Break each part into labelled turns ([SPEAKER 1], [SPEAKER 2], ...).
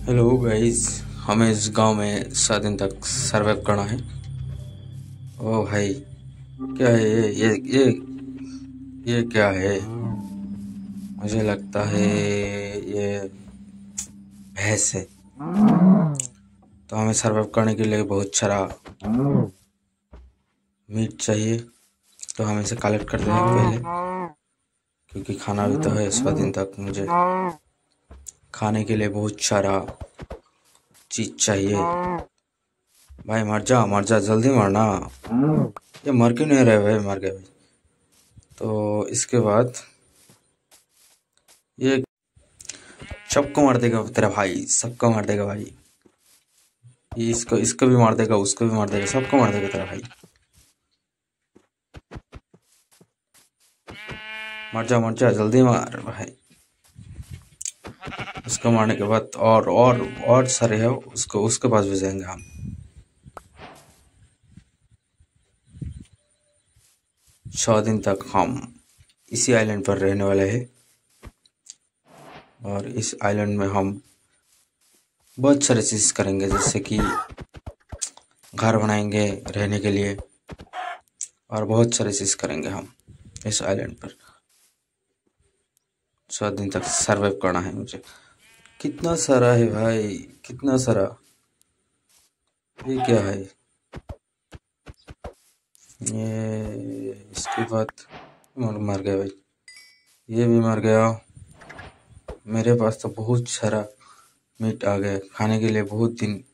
[SPEAKER 1] Hello guys हमें इस गाँव में सात दिन तक सर्वाइव करना है। ओ भाई, क्या है ये? ये ये ये क्या है? मुझे लगता है ये भैंस है। तो हमें सर्वाइव करने के लिए बहुत सारा मीट चाहिए। तो हम इसे कलेक्ट करते हैं पहले, क्योंकि खाना भी तो है सात दिन तक मुझे। खाने के लिए बहुत सारा चीज़ चाहिए। भाई, मर जा मर जा, जल्दी मरना। ये मर क्यों नहीं रहे भाई? मर गए भाई। तो इसके बाद ये सबको मार देगा तेरा भाई, सबको मार देगा भाई। ये इसको इसको भी मार देगा, उसको भी मार देगा, सबको मार देगा तेरा भाई। मर जा मर जा, जल्दी मार भाई। उसको मारने के बाद और और और सारे है, उसको, उसके पास भी जाएँगे हम। छह दिन तक हम इसी आइलैंड पर रहने वाले हैं। और इस आइलैंड में हम बहुत सारे चीज़ करेंगे, जैसे कि घर बनाएँगे रहने के लिए, और बहुत सारे चीज़ करेंगे हम इस आइलैंड पर। छः दिन तक सर्वाइव करना है मुझे। कितना सारा है भाई कितना सारा। ये क्या है? ये इसके बाद मर गया भाई। ये भी मर गया। मेरे पास तो बहुत सारा मीट आ गया। खाने के लिए बहुत दिन।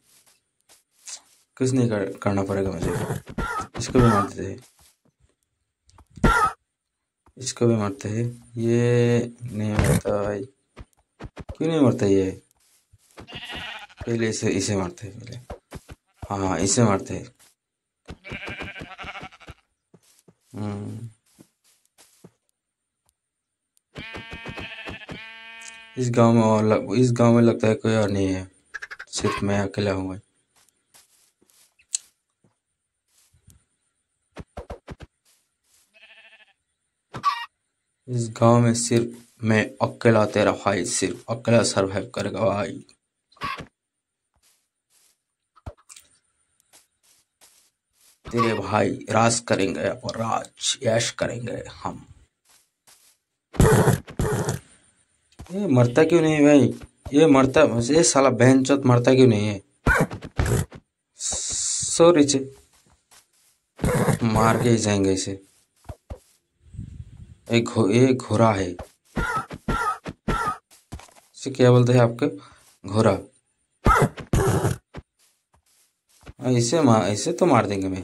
[SPEAKER 1] कुछ नहीं कर, करना पड़ेगा मुझे। इसको भी मारते देते इसको भी मारते हैं। ये नहीं मरता भाई। क्यों नहीं मरता ये? पहले इसे इसे मारते हैं पहले। हाँ हाँ इसे मारते हैं। हम्म। इस गाँव में और लग, इस गाँव में लगता है कोई और नहीं है। सिर्फ़ मैं अकेला हूँ इस गाँव में सिर्फ़ मैं अकेला तेरा भाई, सिर्फ़ अकेला सरवाइव करेगा भाई। तेरे भाई राज करेंगे और राज यश करेंगे हम। ये मरता क्यों नहीं भाई? ये मरता, ये साला बहन चौथ मरता क्यों नहीं है? सॉरी मार के ही जाएँगे इसे। एक एक घोड़ा है। इसे क्या बोलते हैं आपके? घोड़ा। हाँ, इसे मार इसे तो मार देंगे मैं।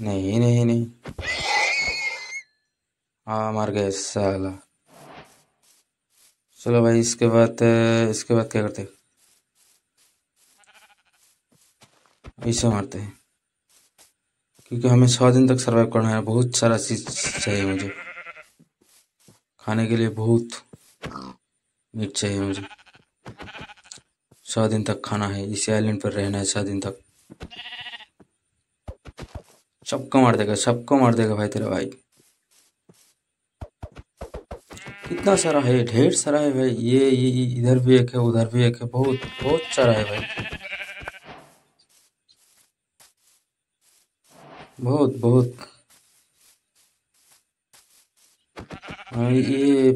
[SPEAKER 1] नहीं नहीं नहीं। हाँ मार गए साला। चलो भाई इसके बाद इसके बाद क्या करते इसे मारते हैं। क्योंकि हमें छः दिन तक सर्वाइव करना है। बहुत सारा चीज़ चाहिए मुझे। खाने के लिए बहुत मीट चाहिए मुझे। छः दिन तक खाना है। इसी आइलैंड पर रहना है छः दिन तक। सबको मार देगा, सबको मार देगा भाई तेरा भाई। कितना सारा है? ढेर सारा है भाई। ये ये, इधर भी एक है, उधर भी एक है। बहुत बहुत सारा है भाई। बहुत बहुत। हाँ, ये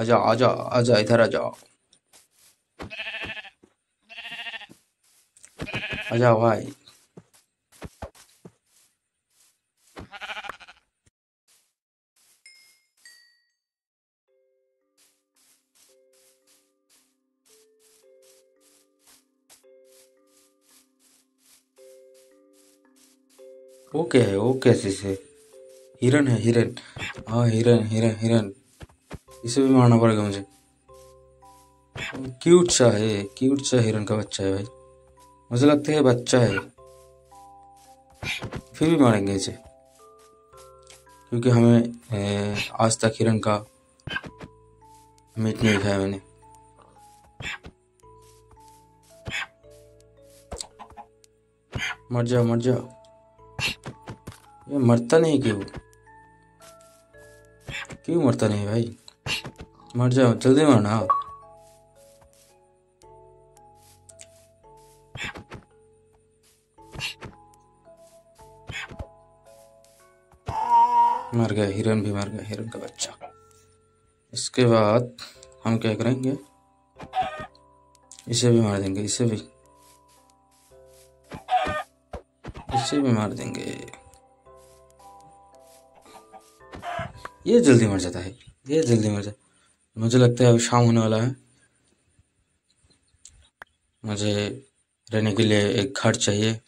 [SPEAKER 1] आजा आजा आजा इधर आ जाओ आजा भाई। वो क्या है वो कैसे से हिरन है, हिरन। हाँ हिरन हिरन हिरन। इसे भी मारना पड़ेगा मुझे। क्यूट सा है, क्यूट सा हिरन का बच्चा है भाई। मुझे लगता है बच्चा है। फिर भी मारेंगे इसे। क्योंकि हमें आज तक हिरन का मीट नहीं खाया मैंने। मर जाओ मर जाओ। ये मरता नहीं क्यों? क्यों मरता नहीं भाई? मर जाओ, जल्दी मरना मर गया, हिरन भी मर गया, हिरन का बच्चा। इसके बाद हम क्या करेंगे? इसे भी मार देंगे, इसे भी। इसे भी मार देंगे। ये जल्दी मर जाता है। ये जल्दी मर जाता मुझे लगता है अभी शाम होने वाला है। मुझे रहने के लिए एक घर चाहिए।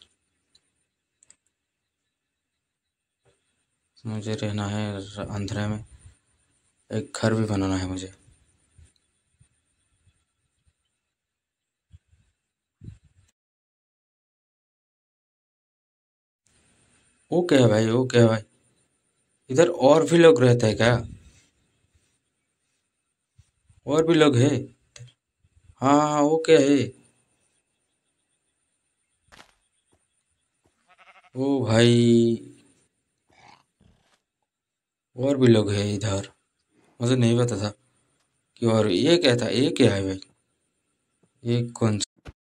[SPEAKER 1] मुझे रहना है अंधेरे में। एक घर भी बनाना है मुझे। क्या है भाई क्या है भाई? इधर और भी लोग रहते हैं क्या? और भी लोग है? हाँ हाँ वो क्या है? ओ भाई, और भी लोग है इधर। मुझे नहीं पता था कि और ये क्या था, ये क्या है भाई? ये कौन